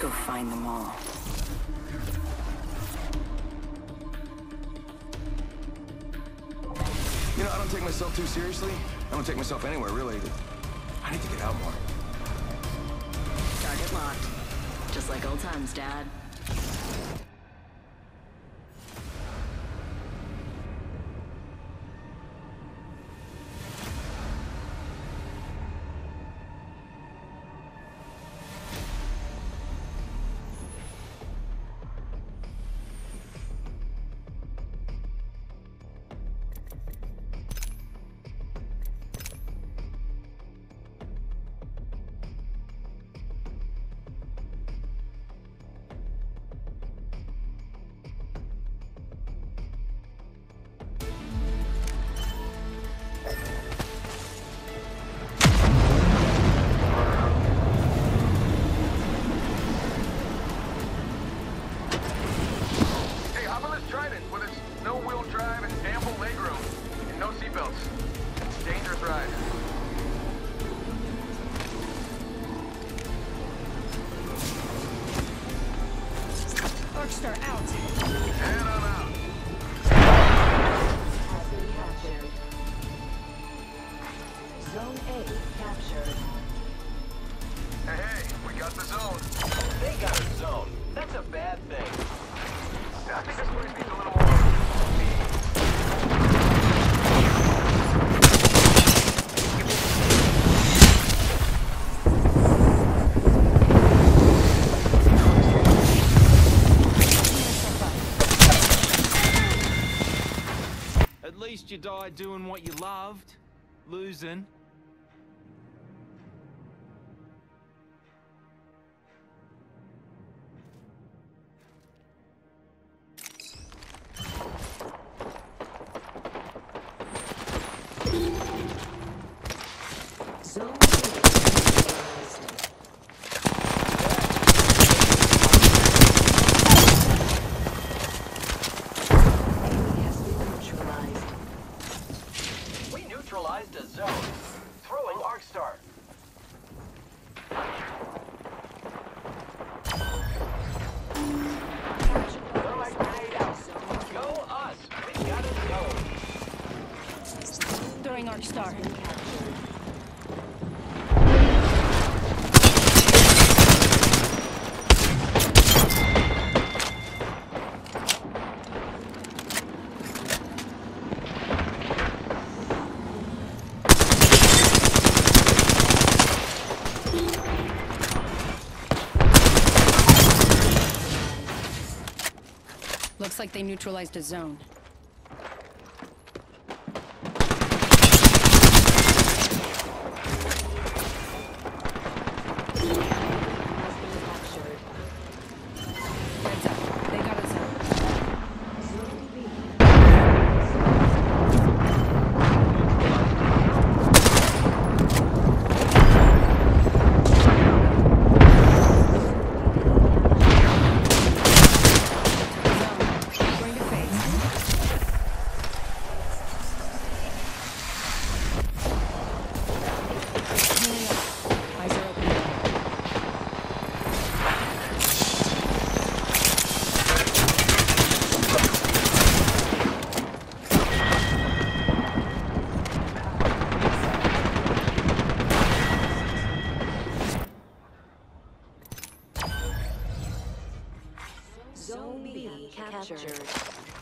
go find them all. You know, I don't take myself too seriously. I don't take myself anywhere, really. I need to get out more. Target locked. Just like old times, Dad. Darkstar out. doing what you loved, losing, Securing our star. Looks like they neutralized a zone. captured.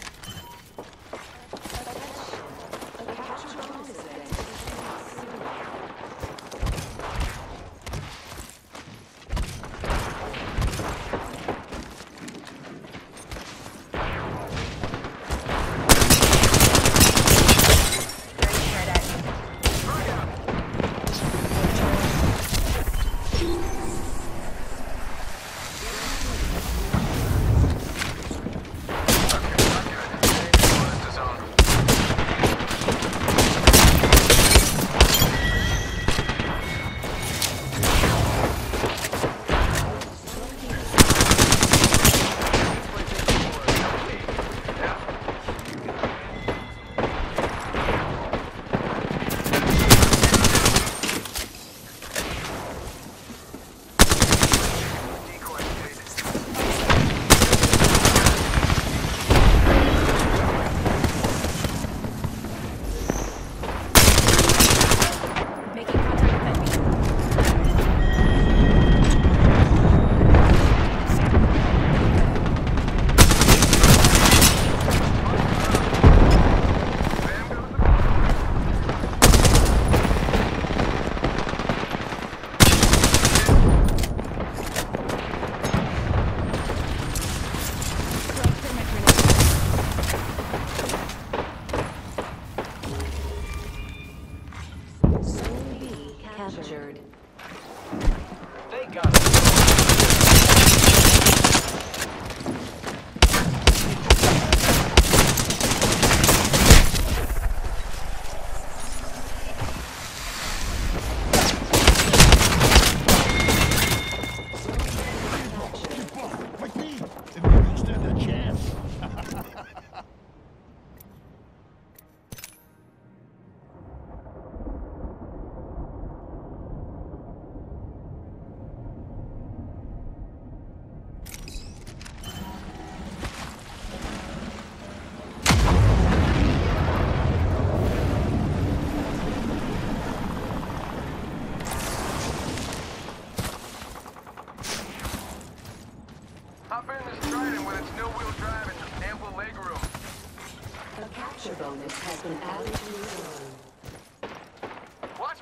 Watch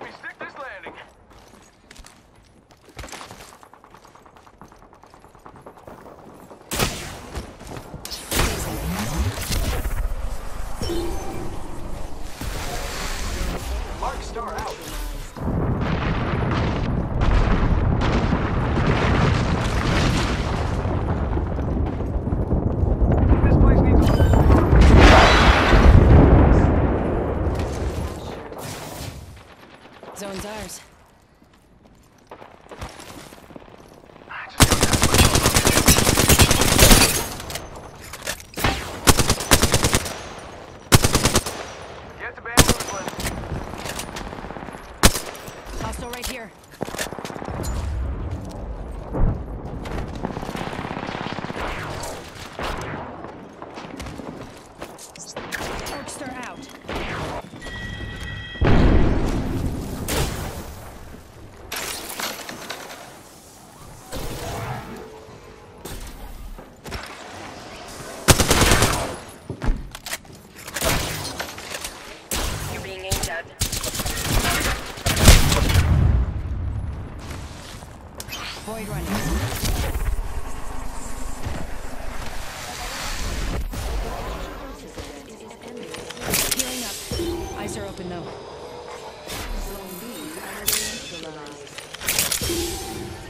me stick this landing. Mark Star out. This place needs a Zone's ours. Get the band moving, Hostile right here. Void running. Eyes are open though.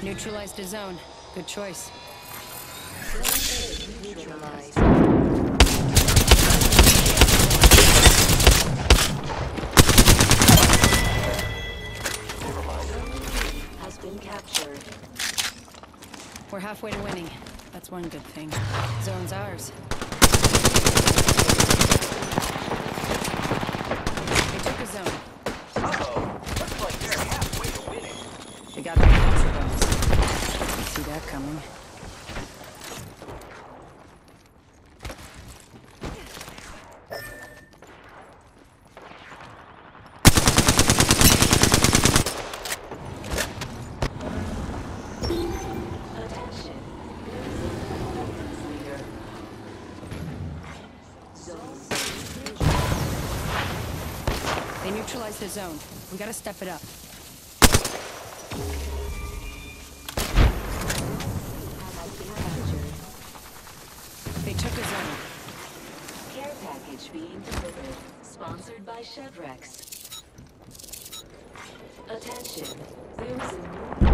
Neutralized a zone. Good choice. Halfway to winning. That's one good thing. Zone's ours. They took a zone. Uh-oh. Looks like they're halfway to winning. They got the capture bonus. Didn't see that coming. Attention. Leader. Zone They neutralized the zone. We gotta step it up. They took a zone. Care package being delivered. Sponsored by Chevrex. Attention. There is a new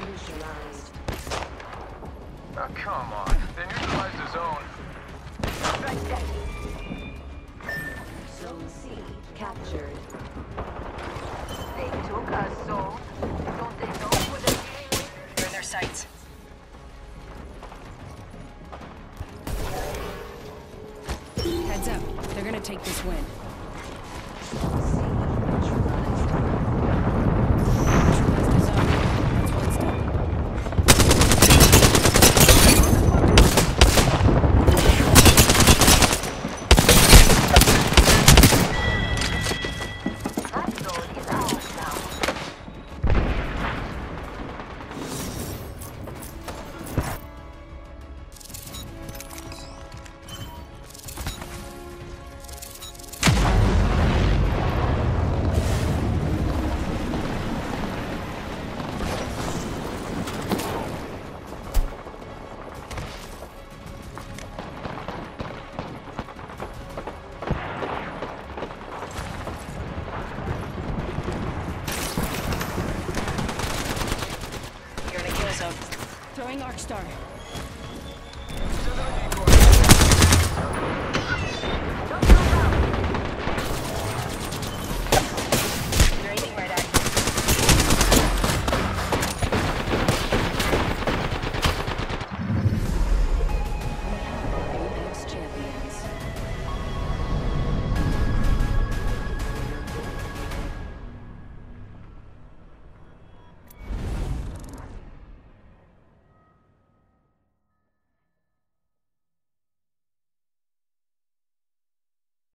initialized. Oh, come on. They neutralized the zone. Zone C captured. They took us zone. Don't they know what they're dealing with? You're in their sights. Heads up. They're gonna take this win.